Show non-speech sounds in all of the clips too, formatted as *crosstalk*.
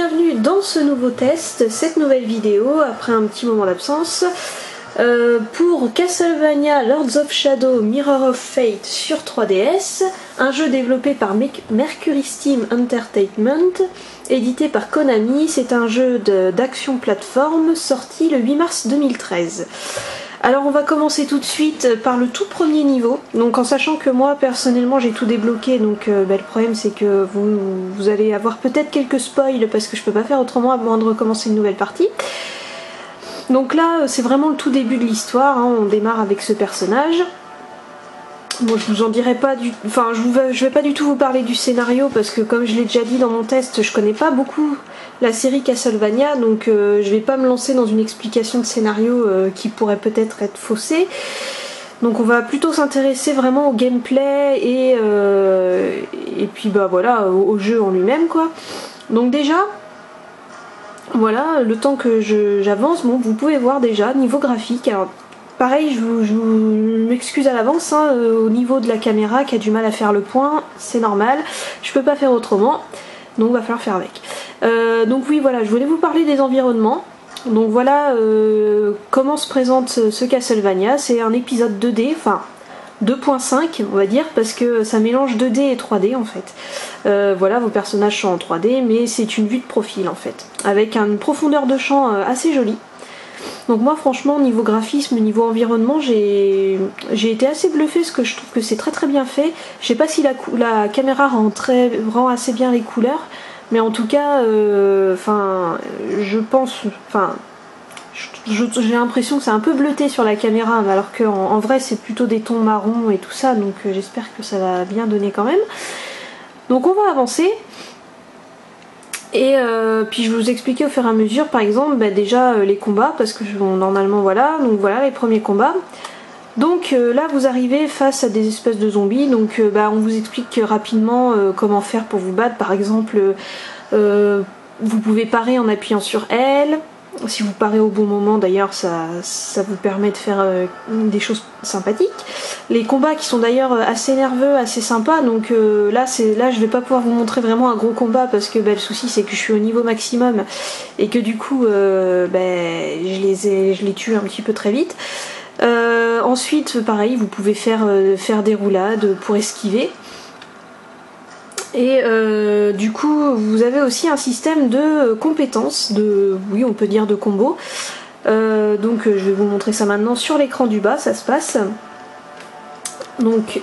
Bienvenue dans ce nouveau test, cette nouvelle vidéo après un petit moment d'absence. Euh, pour Castlevania Lords of Shadow Mirror of Fate sur 3DS, un jeu développé par Mercury Steam Entertainment, édité par Konami, c'est un jeu d'action plateforme sorti le 8 mars 2013. Alors on va commencer tout de suite par le tout premier niveau. Donc en sachant que moi personnellement j'ai tout débloqué, donc euh, bah, le problème c'est que vous, allez avoir peut-être quelques spoils parce que je peux pas faire autrement avant de recommencer une nouvelle partie. Donc là c'est vraiment le tout début de l'histoire, hein. on démarre avec ce personnage. Moi je vous en dirai pas du. Enfin je, vais, je vais pas du tout vous parler du scénario parce que comme je l'ai déjà dit dans mon test, je connais pas beaucoup la série Castlevania, donc euh, je vais pas me lancer dans une explication de scénario euh, qui pourrait peut-être être faussée. Donc on va plutôt s'intéresser vraiment au gameplay et, euh, puis bah voilà au, jeu en lui-même quoi. Donc déjà voilà le temps que j'avance, bon vous pouvez voir déjà niveau graphique. Pareil je, vous, m'excuse à l'avance hein, au niveau de la caméra qui a du mal à faire le point, c'est normal, je peux pas faire autrement donc va falloir faire avec. Euh, donc oui voilà, je voulais vous parler des environnements. Donc voilà euh, comment se présente ce Castlevania. C'est un épisode 2D, enfin 2.5 on va dire, parce que ça mélange 2D et 3D en fait. Euh, voilà, vos personnages sont en 3D, mais c'est une vue de profil en fait, avec une profondeur de champ assez jolie. Donc moi franchement niveau graphisme, niveau environnement, j'ai été assez bluffée parce que je trouve que c'est très très bien fait. Je sais pas si la, caméra rend, assez bien les couleurs, mais en tout cas, euh, enfin, je pense, enfin, j'ai l'impression que c'est un peu bleuté sur la caméra, alors qu'en en vrai c'est plutôt des tons marrons et tout ça, donc euh, j'espère que ça va bien donner quand même. Donc on va avancer. Et euh, puis je vous expliquer au fur et à mesure, par exemple, bah, déjà les combats, parce que normalement voilà, donc voilà les premiers combats. Donc euh, là vous arrivez face à des espèces de zombies, donc euh, bah, on vous explique rapidement euh, comment faire pour vous battre. Par exemple, vous pouvez parer en appuyant sur L. Si vous parez au bon moment d'ailleurs ça, ça, vous permet de faire des choses sympathiques. Les combats qui sont d'ailleurs assez nerveux, assez sympas, donc là c'est là je vais pas pouvoir vous montrer vraiment un gros combat parce que bah, le souci c'est que je suis au niveau maximum et que du coup bah, je, les ai, je les tue un petit peu très vite. Euh, ensuite, pareil, vous pouvez faire, euh, faire des roulades pour esquiver. Et euh, du coup, vous avez aussi un système de compétences, de, oui, on peut dire de combos. donc, je vais vous montrer ça maintenant sur l'écran du bas, ça se passe. Donc,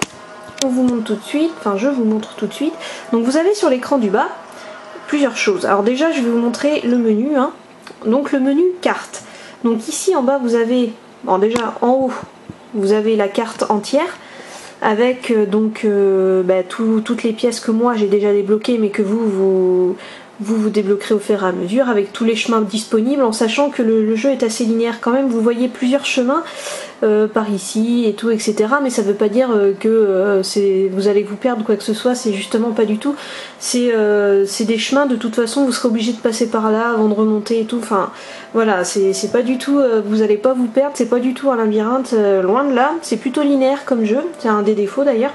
on vous montre tout de suite, enfin, je vous montre tout de suite. Donc, vous avez sur l'écran du bas plusieurs choses. Alors, déjà, je vais vous montrer le menu. Hein. Donc, le menu carte. Donc, ici en bas, vous avez Bon, déjà, en haut, vous avez la carte entière avec euh, donc euh, bah, toutes les pièces que moi j'ai déjà débloquées mais que vous, vous vous vous débloquerez au fur et à mesure avec tous les chemins disponibles en sachant que le, jeu est assez linéaire. Quand même vous voyez plusieurs chemins euh, par ici et tout etc mais ça veut pas dire euh, que euh, vous allez vous perdre quoi que ce soit c'est justement pas du tout. C'est des chemins de toute façon vous serez obligé de passer par là avant de remonter et tout. Enfin voilà c'est pas du tout vous allez pas vous perdre c'est pas du tout un labyrinthe loin de là. C'est plutôt linéaire comme jeu c'est un des défauts d'ailleurs.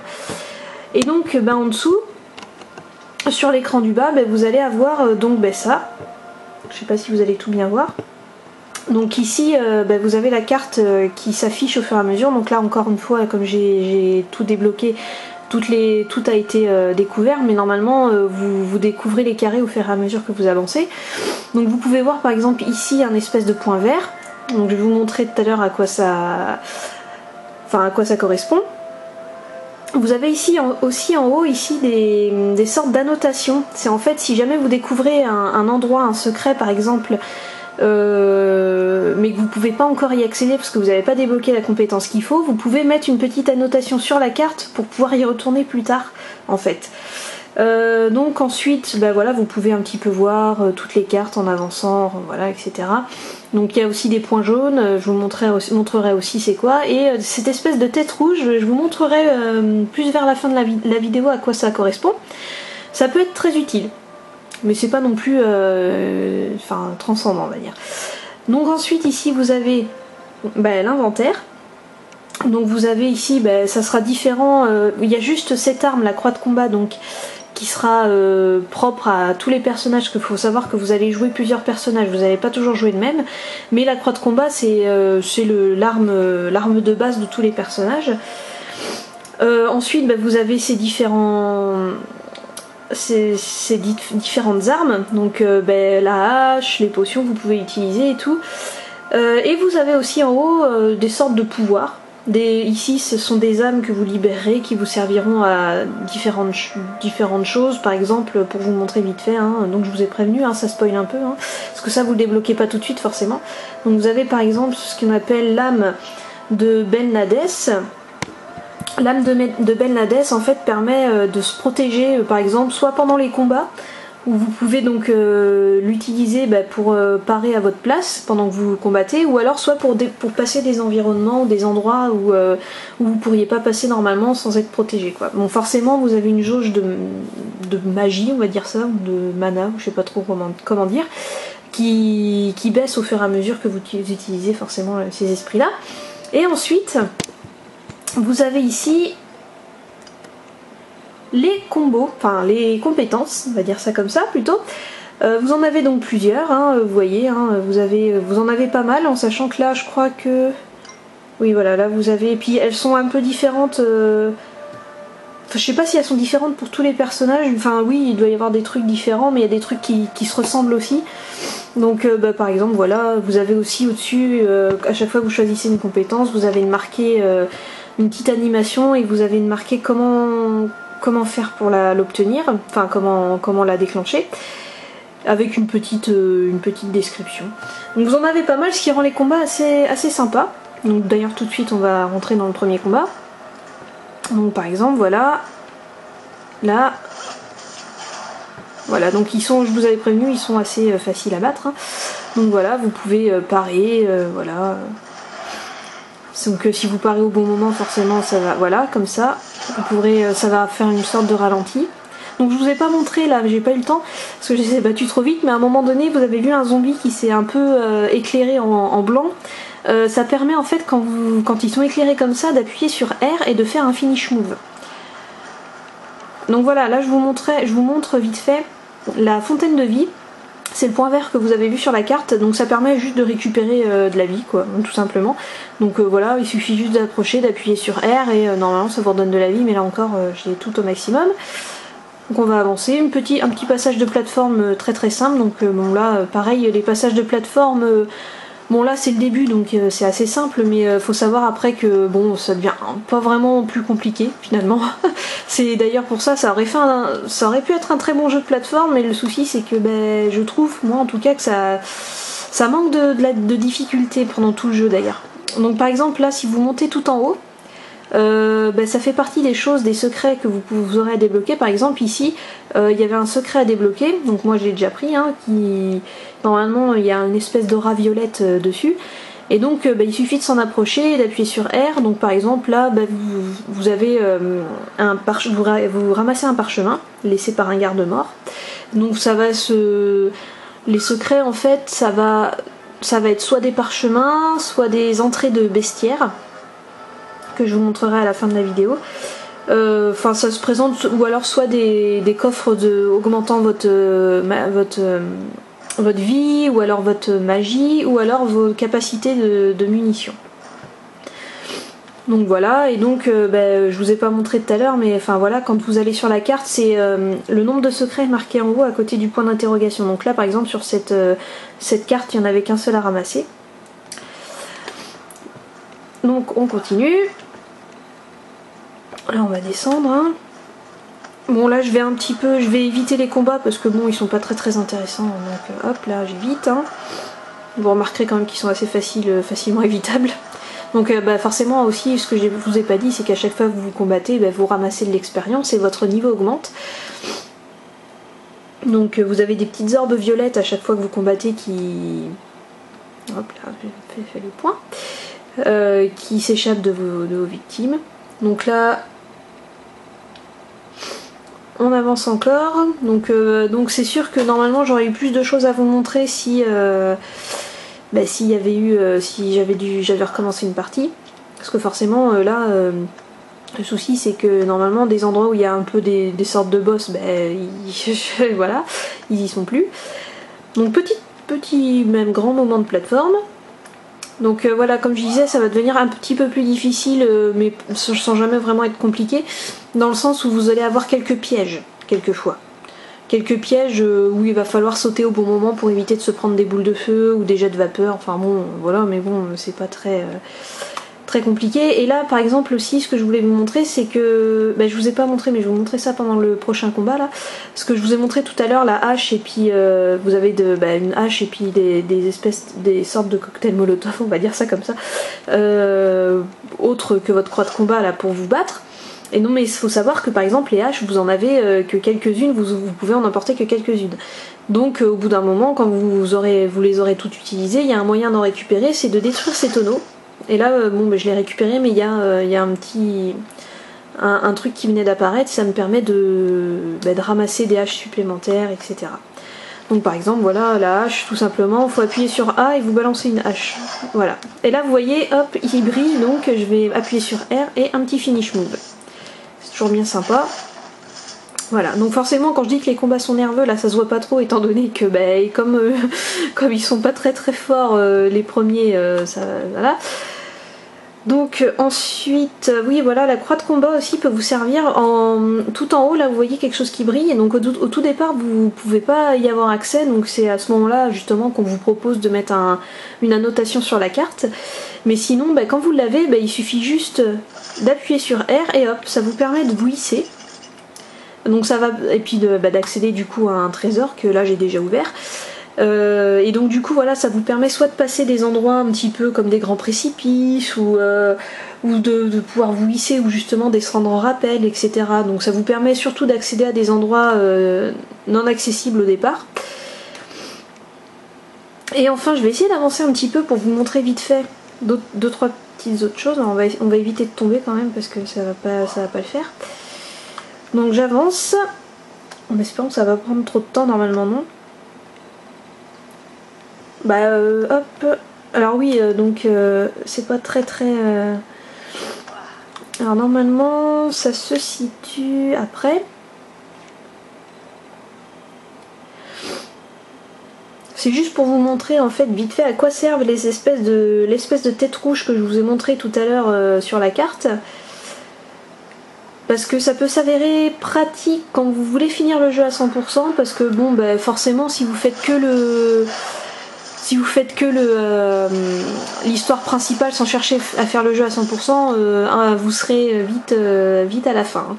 Et donc ben, en dessous sur l'écran du bas, ben, vous allez avoir euh, donc ben, ça. Je sais pas si vous allez tout bien voir. Donc ici, euh, ben, vous avez la carte euh, qui s'affiche au fur et à mesure. Donc là, encore une fois, comme j'ai tout débloqué, tout a été découvert, mais normalement, vous, découvrez les carrés au fur et à mesure que vous avancez. Donc vous pouvez voir par exemple ici un espèce de point vert. Je vais vous montrer tout à l'heure à quoi ça, enfin à quoi ça correspond. Vous avez ici aussi en haut ici des, sortes d'annotations. C'est en fait si jamais vous découvrez un, endroit, un secret par exemple, euh, mais que vous ne pouvez pas encore y accéder parce que vous n'avez pas débloqué la compétence qu'il faut, vous pouvez mettre une petite annotation sur la carte pour pouvoir y retourner plus tard en fait. Euh, donc ensuite, bah voilà, vous pouvez un petit peu voir euh, toutes les cartes en avançant, voilà, etc. Donc il y a aussi des points jaunes, euh, je vous montrerai aussi, montrerai aussi c'est quoi. Et cette espèce de tête rouge, je vous montrerai plus vers la fin de la, vidéo à quoi ça correspond. Ça peut être très utile, mais c'est pas non plus transcendant, on va dire. Donc ensuite ici vous avez bah, l'inventaire. Donc vous avez ici, bah, ça sera différent. il y a juste cette arme, la croix de combat, donc qui sera propre à tous les personnages, qu'il faut savoir que vous allez jouer plusieurs personnages, vous n'allez pas toujours jouer le même, mais la croix de combat c'est l'arme de base de tous les personnages. ensuite bah, vous avez ces différents ces, différentes armes, donc ben, la hache, les potions vous pouvez utiliser et tout. et vous avez aussi en haut des sortes de pouvoirs ici, ce sont des âmes que vous libérerez qui vous serviront à différentes, choses. Par exemple, pour vous montrer vite fait, hein, donc je vous ai prévenu, hein, ça spoil un peu, hein, parce que ça vous le débloquez pas tout de suite forcément. Vous avez par exemple ce qu'on appelle l'âme de Ben Nades. L'âme de, de Ben en fait permet euh, de se protéger, euh, par exemple, soit pendant les combats, où vous pouvez donc euh, l'utiliser bah, pour euh, parer à votre place pendant que vous combattez, ou alors soit pour, pour passer des environnements ou des endroits où, euh, où vous pourriez pas passer normalement sans être protégé. Bon, forcément, vous avez une jauge de, magie, on va dire ça, ou de mana, je sais pas trop comment, dire, qui, qui baisse au fur et à mesure que vous utilisez forcément ces esprits-là. Et ensuite, vous avez ici les combos, enfin les compétences, on va dire ça comme ça plutôt. Euh, vous en avez donc plusieurs, hein, vous voyez, hein, vous, avez, vous en avez pas mal, en sachant que là je crois que... Oui voilà, là vous avez... Et puis elles sont un peu différentes... Euh, enfin, je sais pas si elles sont différentes pour tous les personnages, enfin oui, il doit y avoir des trucs différents, mais il y a des trucs qui, se ressemblent aussi. Donc euh, bah, par exemple, voilà, vous avez aussi au-dessus, à chaque fois que vous choisissez une compétence, vous avez une marquée, une petite animation et vous avez une marquée comment, comment faire pour l'obtenir, enfin comment, la déclencher, avec une petite, euh, une petite description. Donc vous en avez pas mal, ce qui rend les combats assez, assez sympas. D'ailleurs tout de suite on va rentrer dans le premier combat. Donc par exemple voilà, là, voilà donc ils sont, je vous avais prévenu, ils sont assez euh, faciles à battre. Hein. Donc voilà, vous pouvez euh, parer, voilà. Donc si vous parez au bon moment, forcément ça va, voilà, comme ça. Euh, ça va faire une sorte de ralenti. Donc je vous ai pas montré là, j'ai pas eu le temps parce que j'ai battu trop vite, mais à un moment donné vous avez vu un zombie qui s'est un peu euh, éclairé en, blanc. Euh, ça permet en fait quand, ils sont éclairés comme ça d'appuyer sur R et de faire un finish move. Donc voilà, là je vous montre vite fait la fontaine de vie c'est le point vert que vous avez vu sur la carte, donc ça permet juste de récupérer euh, de la vie, quoi, tout simplement. Donc euh, voilà, il suffit juste d'approcher, d'appuyer sur R et euh, normalement ça vous redonne de la vie, mais là encore j'ai tout au maximum. Donc on va avancer, un petit, un petit passage de plateforme très très simple, donc bon là pareil, les passages de plateforme Bon là c'est le début donc euh, c'est assez simple mais euh, faut savoir après que bon ça devient pas vraiment plus compliqué finalement. *laughs* c'est d'ailleurs pour ça ça aurait fait ça aurait pu être un très bon jeu de plateforme mais le souci c'est que ben, je trouve moi en tout cas que ça ça manque de, de difficulté pendant tout le jeu d'ailleurs. Donc par exemple là si vous montez tout en haut euh, ben, ça fait partie des choses, des secrets que vous, aurez à débloquer. Par exemple, ici, il y avait un secret à débloquer, donc moi j'ai déjà pris, hein, Normalement, il y a une espèce d'aura violette euh, dessus. Et donc, euh, bah, il suffit de s'en approcher d'appuyer sur R. Donc, par exemple, là, bah, vous, avez euh, un vous, ramassez un parchemin laissé par un garde-mort. Donc, ça va se. Les secrets, en fait, ça va, ça va être soit des parchemins, soit des entrées de bestiaires que je vous montrerai à la fin de la vidéo. Enfin, ça se présente, ou alors soit des, coffres de, augmentant votre, votre votre vie, ou alors votre magie, ou alors vos capacités de, munitions. Donc voilà, et donc euh, ben, je vous ai pas montré tout à l'heure, mais enfin voilà, quand vous allez sur la carte, c'est euh, le nombre de secrets marqué en haut à côté du point d'interrogation. Donc là par exemple sur cette, euh, cette carte, il n'y en avait qu'un seul à ramasser. Donc on continue. Là on va descendre. Hein. Bon là je vais un petit peu, je vais éviter les combats parce que bon ils sont pas très très intéressants donc euh, hop là j'évite. Hein. Vous remarquerez quand même qu'ils sont assez faciles, euh, facilement *laughs* évitables. Donc euh, bah, forcément aussi ce que je vous ai pas dit c'est qu'à chaque fois que vous vous combattez bah, vous ramassez de l'expérience et votre niveau augmente. Donc vous avez des petites orbes violettes à chaque fois que vous combattez qui... Hop là, je fais le point. qui s'échappent de vos victimes. Donc là, on avance encore. Donc euh, donc c'est sûr que normalement j'aurais eu plus de choses à vous montrer si euh, bah, euh, si j'avais dû j'avais recommencé une partie. Parce que forcément là Le souci c'est que normalement des endroits où il y a un peu des, sortes de boss, ben ils, *laughs* voilà, ils y sont plus. Donc petit, petit, même grand moment de plateforme. Donc euh, voilà, comme je disais, ça va devenir un petit peu plus difficile, euh, mais sans jamais vraiment être compliqué, dans le sens où vous allez avoir quelques pièges, quelquefois. Quelques pièges euh, où il va falloir sauter au bon moment pour éviter de se prendre des boules de feu ou des jets de vapeur, enfin bon, voilà, mais bon, c'est pas très compliqué. Et là, par exemple, aussi, ce que je voulais vous montrer, c'est que. Ben, je vous ai pas montré, mais je vous montrer ça pendant le prochain combat là. Ce que je vous ai montré tout à l'heure, la hache, et puis euh, vous avez de, ben, une hache et puis des, espèces, des sortes de cocktails molotov, on va dire ça comme ça, euh, autre que votre croix de combat là pour vous battre. Et non, mais il faut savoir que par exemple, les haches, vous en avez euh, que quelques-unes, vous, vous, pouvez en emporter que quelques-unes. Donc, au bout d'un moment, quand vous, aurez, vous les aurez toutes utilisées, il y a un moyen d'en récupérer, c'est de détruire ces tonneaux. Et là, euh, bon, bah, je l'ai récupéré, mais il y, a, euh, y a un petit. Un, truc qui venait d'apparaître, ça me permet de, bah, de ramasser des haches supplémentaires, etc. Donc par exemple, voilà la hache, tout simplement, il faut appuyer sur A et vous balancez une hache. Voilà. Et là, vous voyez, hop, il brille, donc je vais appuyer sur R et un petit finish move. C'est toujours bien sympa. Voilà, donc forcément quand je dis que les combats sont nerveux, là ça se voit pas trop étant donné que bah, comme, euh, *laughs* comme ils sont pas très très forts les premiers, ça, voilà, donc ensuite, euh, oui voilà, la croix de combat aussi peut vous servir en tout en haut là vous voyez quelque chose qui brille et donc au, tout départ vous pouvez pas y avoir accès donc c'est à ce moment là justement qu'on vous propose de mettre une annotation sur la carte. Mais sinon bah, quand vous l'avez bah, il suffit juste d'appuyer sur R et hop ça vous permet de vous hisser. Donc ça va et puis bah, d'accéder du coup à un trésor que là j'ai déjà ouvert euh, et donc du coup voilà ça vous permet soit de passer des endroits un petit peu comme des grands précipices ou, euh, de, pouvoir vous hisser ou justement descendre en rappel etc. Donc ça vous permet surtout d'accéder à des endroits euh, non accessibles au départ. Et enfin je vais essayer d'avancer un petit peu pour vous montrer vite fait deux trois petites autres choses. on, va, on va éviter de tomber quand même parce que ça va pas, ça va pas le faire. Donc j'avance en espérant que ça va prendre trop de temps normalement non. Bah euh, hop. Alors oui, euh, donc euh, c'est pas très très... Alors normalement ça se situe après. C'est juste pour vous montrer en fait vite fait à quoi servent les espèces de l'espèce de tête rouge que je vous ai montré tout à l'heure sur la carte. Parce que ça peut s'avérer pratique quand vous voulez finir le jeu à 100% parce que bon bah forcément si vous faites que le si vous faites que euh, l'histoire principale sans chercher à faire le jeu à 100%, euh, vous serez vite, euh, vite à la fin. Hein.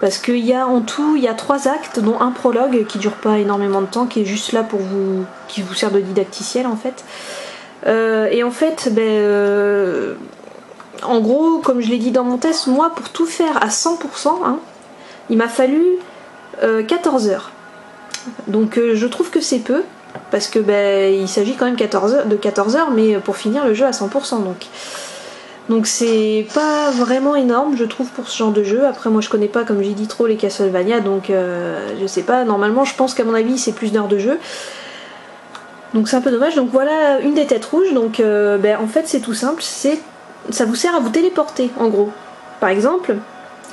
Parce qu'il y a en tout, il y a trois actes, dont un prologue qui dure pas énormément de temps, qui est juste là pour vous, qui vous sert de didacticiel en fait. et en fait, ben, en gros, comme je l'ai dit dans mon test, moi pour tout faire à 100%, hein, il m'a fallu 14 heures. Donc je trouve que c'est peu parce que ben, il s'agit quand même 14 de 14 heures, mais pour finir le jeu à 100%. Donc, donc c'est pas vraiment énorme, je trouve, pour ce genre de jeu. Après, moi, je connais pas, comme j'ai dit, trop les Castlevania, donc euh, je sais pas. Normalement, je pense qu'à mon avis, c'est plus d'heures de jeu. Donc c'est un peu dommage. Donc voilà une des têtes rouges. Donc euh, ben, en fait, c'est tout simple. C'est ça vous sert à vous téléporter, en gros. Par exemple,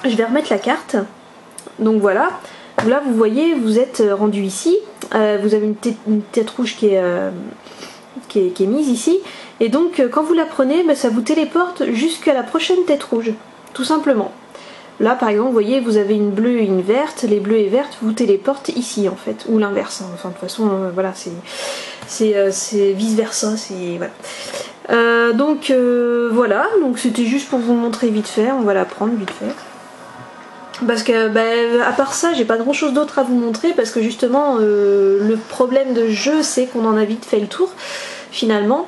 je vais remettre la carte. Donc voilà. Là, vous voyez, vous êtes rendu ici. Euh, vous avez une tête, rouge euh, qui est, mise ici. Et donc, euh, quand vous la prenez, bah, ça vous téléporte jusqu'à la prochaine tête rouge. Tout simplement. Là, par exemple, vous voyez, vous avez une bleue et une verte. Les bleues et vertes vous téléportent ici, en fait. Ou l'inverse. Hein. Enfin, de toute façon, voilà, c'est vice versa. Donc, voilà. C'était juste pour vous montrer vite fait. On va la prendre vite fait. Parce que, bah, à part ça, j'ai pas grand chose d'autre à vous montrer parce que justement, euh, le problème de jeu, c'est qu'on en a vite fait le tour finalement.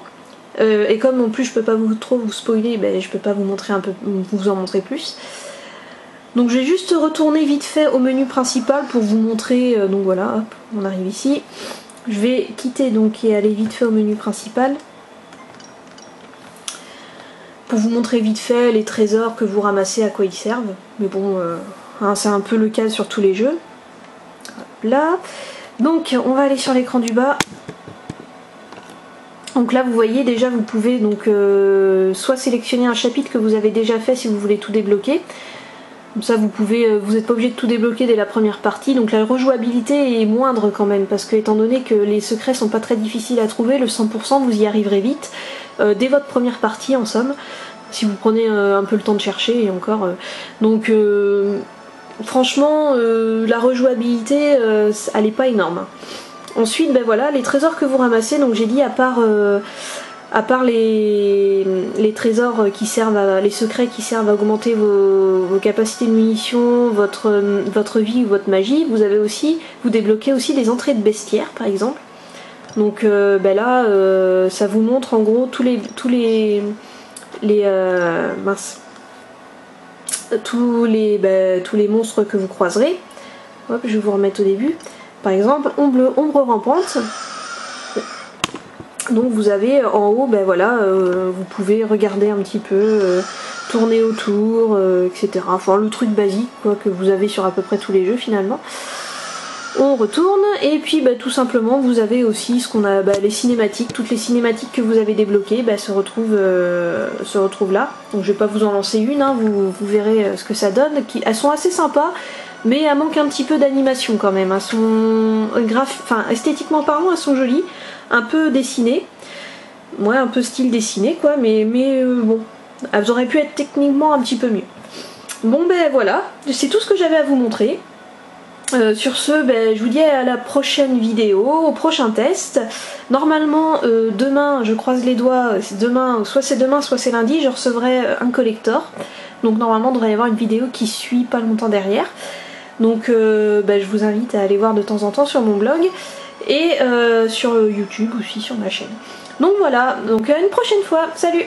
Euh, et comme en plus je peux pas vous trop vous spoiler, ben, je peux pas vous montrer un peu, vous en montrer plus. Donc je vais juste retourner vite fait au menu principal pour vous montrer. Euh, donc voilà, hop, on arrive ici. Je vais quitter donc et aller vite fait au menu principal pour vous montrer vite fait les trésors que vous ramassez, à quoi ils servent. Mais bon, Hein, c'est un peu le cas sur tous les jeux. là. Donc on va aller sur l'écran du bas. Donc là vous voyez déjà vous pouvez donc euh, soit sélectionner un chapitre que vous avez déjà fait si vous voulez tout débloquer. Comme ça, vous pouvez, euh, vous n'êtes pas obligé de tout débloquer dès la première partie. Donc la rejouabilité est moindre quand même, parce que étant donné que les secrets sont pas très difficiles à trouver, le 100% vous y arriverez vite euh, dès votre première partie en somme. Si vous prenez un peu le temps de chercher et encore. donc franchement, la rejouabilité, elle est pas énorme. Ensuite, ben voilà, les trésors que vous ramassez, donc j'ai dit à part à part les, trésors qui servent à, les secrets qui servent à augmenter vos, capacités de munitions, votre, votre vie ou votre magie, vous avez aussi, vous débloquez aussi des entrées de bestiaires par exemple. Donc euh, ben là, euh, ça vous montre en gros tous les tous les les euh, tous les ben, tous les monstres que vous croiserez. Hop, je vais vous remettre au début. Par exemple, ombre, ombre rampante. Donc vous avez en haut, ben voilà, vous pouvez regarder un petit peu, tourner autour, etc. Enfin le truc basique quoi que vous avez sur à peu près tous les jeux finalement. On retourne et puis ben, tout simplement vous avez aussi ce qu'on a ben, les cinématiques, toutes les cinématiques que vous avez débloquées se, retrouvent, se retrouvent là. Donc je vais pas vous en lancer une, hein, vous, verrez ce que ça donne. elles sont assez sympas mais elles manquent un petit peu d'animation quand même. Elles sont enfin, esthétiquement parlant, elles sont jolies un peu dessiné. Ouais, un peu style dessiné quoi, mais, mais euh, bon, elles auraient pu être techniquement un petit peu mieux. Bon ben voilà, c'est tout ce que j'avais à vous montrer. Euh, sur ce, ben, je vous dis à la prochaine vidéo, au prochain test. Normalement, euh, demain, je croise les doigts, demain, soit c'est demain, soit c'est lundi, je recevrai un collector. Donc normalement, il devrait y avoir une vidéo qui suit pas longtemps derrière. Donc ben, je vous invite à aller voir de temps en temps sur mon blog et euh, sur YouTube aussi sur ma chaîne. Donc voilà, donc à une prochaine fois, salut